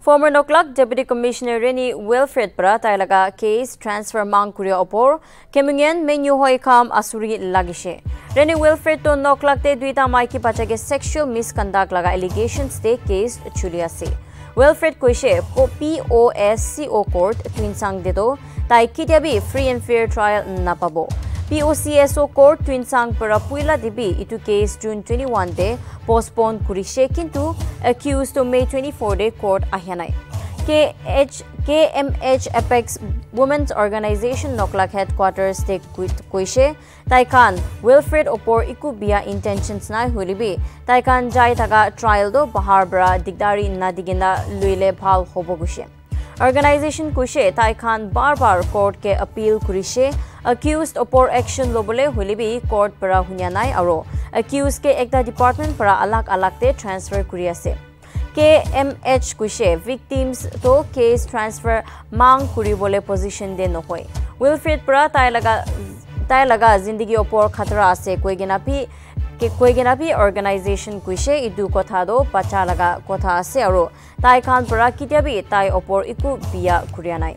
former noklak deputy commissioner reni wilfred pra tailaga case transfer mang kuria opor kemungen menyu hoi kam asuri lagise reni wilfred to noklak te duita mai ki pachage sexual misconduct laga allegations te case chuli ase wilfred koise ko poscio court twin sang de do tai kitabi free and fair trial na pabo POCSO court twin sang para puila dibi itu case June 21 de postpone kurise kintu accused to May 24 day court Ahyanai. KMH Apex Women's Organization Noklak Headquarters de Kuishe, Taikan Wilfred Opor Ikubia Intentions Nai Hulibi, Taikan Jai Taka Trial Do Baharbra Digdari Nadiginda Luile Pal Hobogushe. Organization Kushe, Taikan Bar Bar Court Ke Appeal Kurishe, Accused Opor Action Lobule Hulibi Court Para Hunyanai Aro. accused ke ekta department para alak alak te transfer kuri ase KMH kuise victims to case transfer mang kuri bole position de no hoy Wilfred para tai laga tai laga zindagi opor khatra ase koi gena pi ke koi gena pi organization kuise idu kotha do pacha laga kotha ase aro tai khan para kitia bi tai opor iku bia kuria nai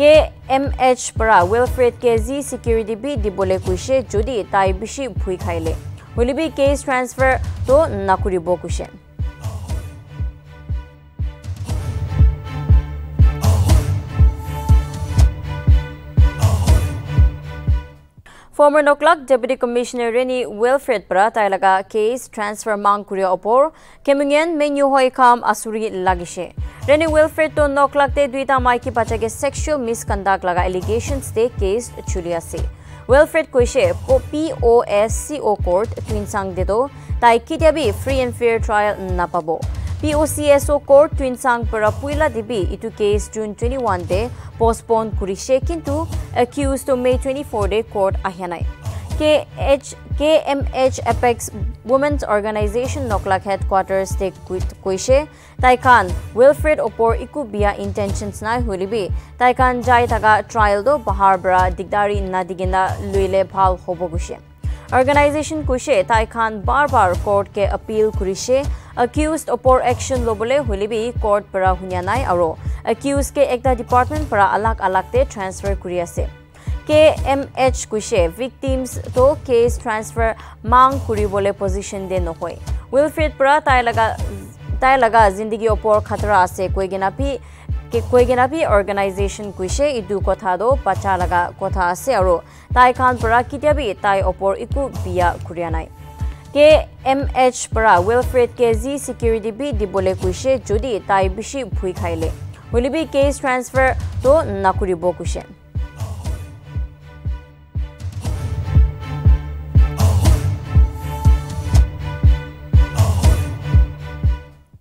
KMH para Wilfred KZ security bi dibole kuise jodi tai bishi bhui khaile হুইলবি case transfer তো নাকুরি বকুশন former নকলাক জেপিডি commissioner rainy Wilfred ব্রাতাই লাগা case transfer মাংকুড়িয়া উপর কেমিং in menu হই কাম আসুরি লাগিছে রেনি উইলফ্রেড তো নকলাকতে দুইটা মাইকি পাচেগে সেক্সুয়াল মিসকন্ডাক লাগা অ্যালিকেशंस দে কেস চুলিয়াছে ৱেলফেয়াৰত কৈছে P O' S C O' court টুইনচাং দেতো তাই কেতিয়াবি ফ্ৰী এণ্ড ফেয়াৰ ট্ৰায়েল নাপাব P O' C S O' court টুইনচাং পৰা পুইলা দিবি ইটো কেছ জুন টুৱেণ্টি ওৱানতে পষ্টপ'ন কৰিছে কিন্তু একিউজটো May' twenty four day court আহা নাই K H KMH Apex Women's Organization Noklak Headquarters te kuise tai khan Wilfred Opor ikubia intentions nai hulibi tai khan jai taka trial do bahar bra digdari na digina luile phal hobo gushe organization kuise tai khan bar bar court ke appeal kurise accused opor action lobole hulibi court para hunya nai aro accused ke ekta department para alak alak te transfer kuri ase KMH কৈছে victims তো case transfer মাং কৰিবলৈ position দে নহয় Wilfred পৰা তাই লগা তাই লগা জিন্দগী ওপৰ খতৰা আছে কৈ গেনাপি কে কৈ গেনাপি organization কৈছে ইটো কথা দো পাচা লগা কথা আছে আৰু তাই খান পৰা কিতিয়াবি তাই ওপৰ ইকু বিয়া কৰিয়া নাই KMH পৰা Wilfred KZ security বি দিবলৈ কৈছে যদি তাই বেছি ভুই খাইলে বুলিবি কেছ ট্ৰান্সফাৰ তো নকৰিব কৈছে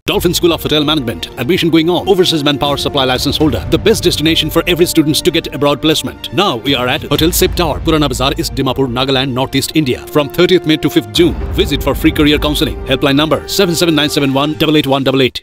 Dolphin School of Hotel Management. Admission going on. Overseas Manpower Supply License Holder. The best destination for every students to get abroad placement. Now we are at Hotel Sip Tower, Purana Bazaar, East Dimapur, Nagaland, Northeast India. From 30th May to 5th June. Visit for free career counseling. Helpline number 77971 88188.